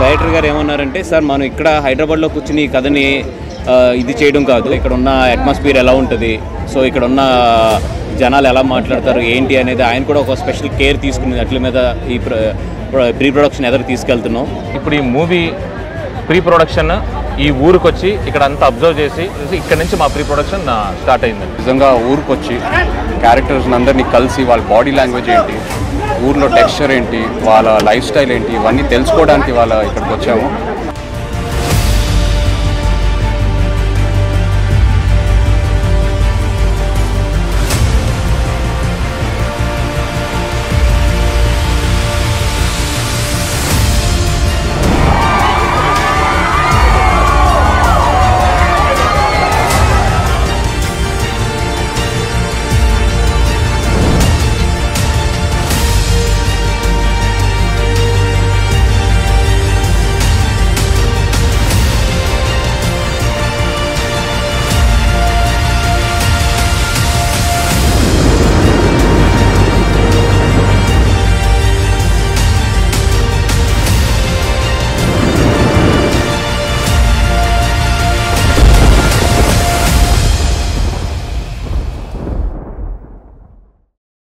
Director గారు ఏమన్నారంటే sir మనం ఇక్కడ హైదరాబాద్లో కూర్చుని ఈ కథని ఇది చేయడం కాదు. ఇక్కడ ఉన్న అట్మాస్ఫియర్ ఎలా ఉంటుంది? సో ఇక్కడ ఉన్న జనాలు ఎలా మాట్లాడతారు? ఏంటి అనేది ఆయన కూడా ఒక స్పెషల్ కేర్ తీసుకుని అట్ల మీద ఈ ప్రీ ప్రొడక్షన్ ఎదురు తీసుకెళ్తున్నాం. ఇప్పుడు ఈ మూవీ ప్రీ ప్రొడక్షన్ ఈ ఊరికి వచ్చి ఇక్కడ అంతా అబ్జర్వ్ చేసి ఇక్కడ నుంచి మా ప్రీ ప్రొడక్షన్ స్టార్ట్ అయింది నిజంగా ఊరికి వచ్చి క్యారెక్టర్స్ అందరినీ కలిసి వాళ్ళ బాడీ లాంగ్వేజ్ ఏంటి ఊర్లో టెక్స్చర్ ఏంటి వాళ్ళ లైఫ్ స్టైల్ ఏంటి ఇవన్నీ తెలుసుకోవడానికి వాళ్ళ ఇక్కడికి వచ్చాము.